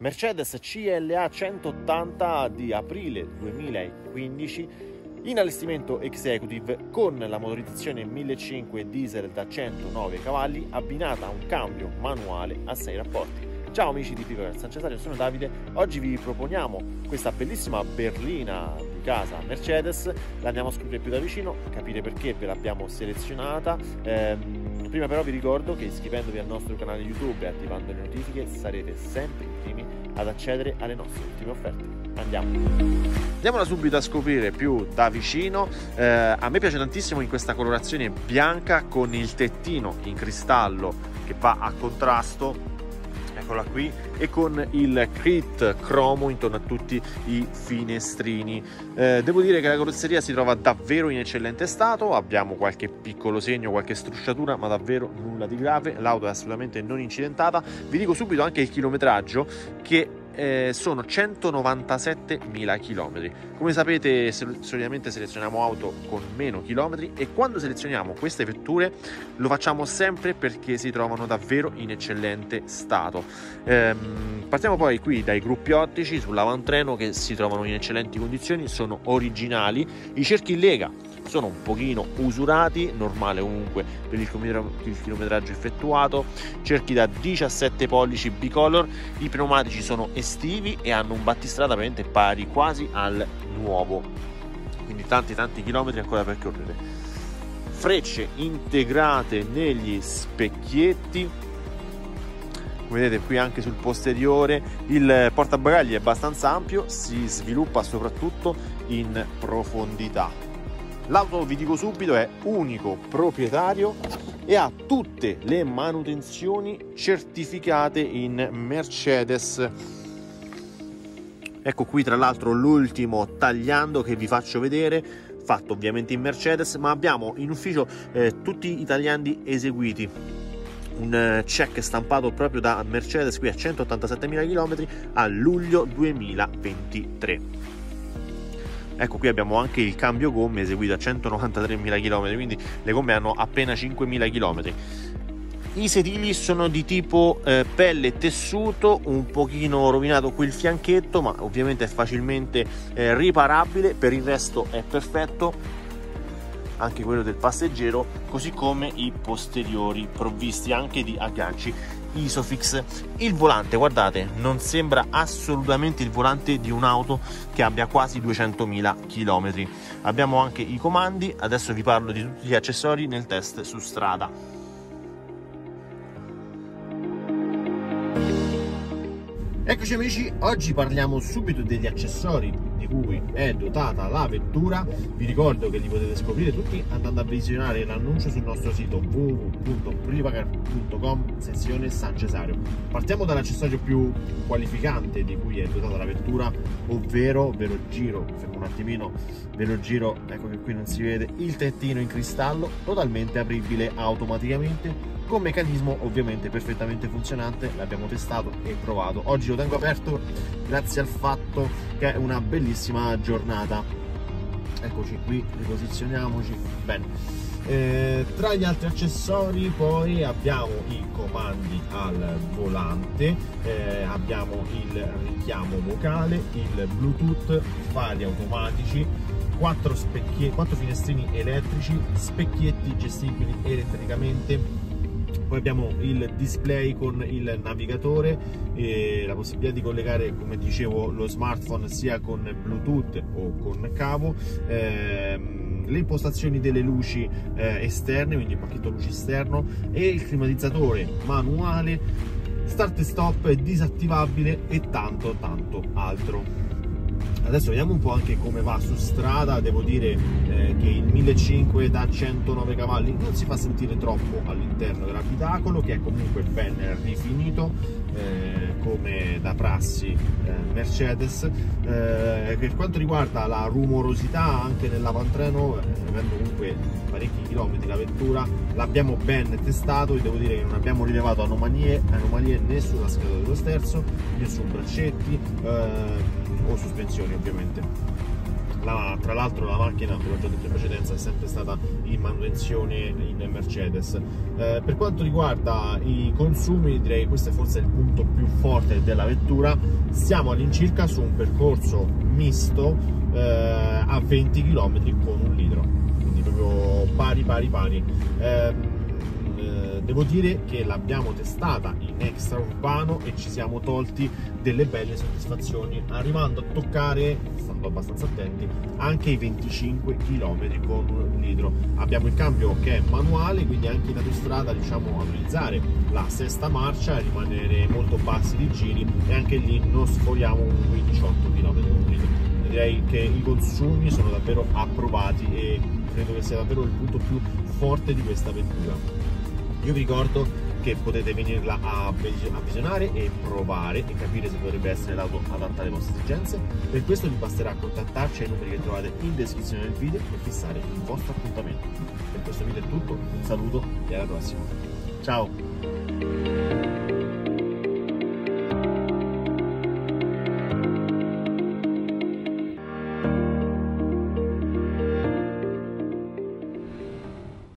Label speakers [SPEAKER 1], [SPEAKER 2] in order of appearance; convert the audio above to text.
[SPEAKER 1] Mercedes CLA 180 di aprile 2015 in allestimento executive con la motorizzazione 1500 diesel da 109 cavalli abbinata a un cambio manuale a 6 rapporti. Ciao amici di Pico San Cesario, sono Davide. Oggi vi proponiamo questa bellissima berlina di casa Mercedes. La andiamo a scoprire più da vicino, capire perché ve l'abbiamo selezionata. Ehm, prima però vi ricordo che iscrivendovi al nostro canale YouTube e attivando le notifiche sarete sempre i primi ad accedere alle nostre ultime offerte. Andiamo! Andiamola subito a scoprire più da vicino. Eh, a me piace tantissimo in questa colorazione bianca con il tettino in cristallo che va a contrasto eccola qui e con il crit cromo intorno a tutti i finestrini. Eh, devo dire che la carrozzeria si trova davvero in eccellente stato. Abbiamo qualche piccolo segno qualche strusciatura ma davvero nulla di grave. L'auto è assolutamente non incidentata. Vi dico subito anche il chilometraggio che eh, sono 197.000 km. Come sapete solitamente selezioniamo auto con meno chilometri e quando selezioniamo queste vetture lo facciamo sempre perché si trovano davvero in eccellente stato. Ehm, partiamo poi qui dai gruppi ottici sull'avantreno che si trovano in eccellenti condizioni, sono originali, i cerchi in lega sono un pochino usurati, normale comunque per il chilometraggio effettuato, cerchi da 17 pollici bicolor, i pneumatici sono estivi e hanno un battistrada veramente pari quasi al nuovo, quindi tanti tanti chilometri ancora per correre. Frecce integrate negli specchietti, come vedete qui anche sul posteriore il portabagagli è abbastanza ampio si sviluppa soprattutto in profondità L'auto, vi dico subito, è unico proprietario e ha tutte le manutenzioni certificate in Mercedes. Ecco qui tra l'altro l'ultimo tagliando che vi faccio vedere, fatto ovviamente in Mercedes, ma abbiamo in ufficio eh, tutti i tagliandi eseguiti un eh, check stampato proprio da Mercedes qui a 187.000 km a luglio 2023 ecco qui abbiamo anche il cambio gomme eseguito a 193.000 km quindi le gomme hanno appena 5.000 km i sedili sono di tipo eh, pelle tessuto un pochino rovinato qui il fianchetto ma ovviamente è facilmente eh, riparabile. Per il resto è perfetto anche quello del passeggero così come i posteriori provvisti anche di agganci Isofix. Il volante, guardate, non sembra assolutamente il volante di un'auto che abbia quasi 200.000 km. Abbiamo anche i comandi, adesso vi parlo di tutti gli accessori nel test su strada. Eccoci amici, oggi parliamo subito degli accessori cui è dotata la vettura. Vi ricordo che li potete scoprire tutti andando a visionare l'annuncio sul nostro sito www.privacar.com sezione San Cesario. Partiamo dall'accessorio più qualificante di cui è dotata la vettura, ovvero, ve lo giro, fermo un attimino, ve lo giro, ecco che qui non si vede, il tettino in cristallo totalmente apribile automaticamente con meccanismo ovviamente perfettamente funzionante l'abbiamo testato e provato oggi lo tengo aperto grazie al fatto che è una bellissima giornata. Eccoci qui riposizioniamoci bene. Eh, tra gli altri accessori poi abbiamo i comandi al volante eh, abbiamo il richiamo vocale il bluetooth fari automatici quattro, quattro finestrini elettrici specchietti gestibili elettricamente poi abbiamo il display con il navigatore e la possibilità di collegare come dicevo lo smartphone sia con bluetooth o con cavo. Ehm, le impostazioni delle luci eh, esterne quindi il pacchetto luci esterno e il climatizzatore manuale start e stop disattivabile e tanto tanto altro adesso vediamo un po' anche come va su strada devo dire eh, che il 1500 da 109 cavalli non si fa sentire troppo all'interno dell'abitacolo che è comunque ben rifinito eh, come da prassi eh, Mercedes. Eh, per quanto riguarda la rumorosità anche nell'avantreno eh, avendo comunque parecchi chilometri la vettura l'abbiamo ben testato e devo dire che non abbiamo rilevato anomalie, anomalie né sulla scatola dello sterzo né su braccetti eh, o sospensioni ovviamente la, tra l'altro la macchina, come ho già detto in precedenza, è sempre stata in manutenzione in Mercedes. Eh, per quanto riguarda i consumi, direi che questo è forse il punto più forte della vettura. Siamo all'incirca su un percorso misto eh, a 20 km con un litro, quindi proprio pari pari pari. Eh, Devo dire che l'abbiamo testata in extra urbano e ci siamo tolti delle belle soddisfazioni, arrivando a toccare, stando abbastanza attenti, anche i 25 km con un litro. Abbiamo il cambio che è manuale, quindi anche in autostrada riusciamo a utilizzare la sesta marcia e rimanere molto bassi di giri e anche lì non sforiamo quei 18 km con un litro. Direi che i consumi sono davvero approvati e credo che sia davvero il punto più forte di questa vettura. Io vi ricordo che potete venirla a visionare e provare e capire se potrebbe essere l'auto adatta alle vostre esigenze. Per questo vi basterà contattarci ai numeri che trovate in descrizione del video e fissare il vostro appuntamento. Per questo video è tutto, un saluto e alla prossima. Ciao!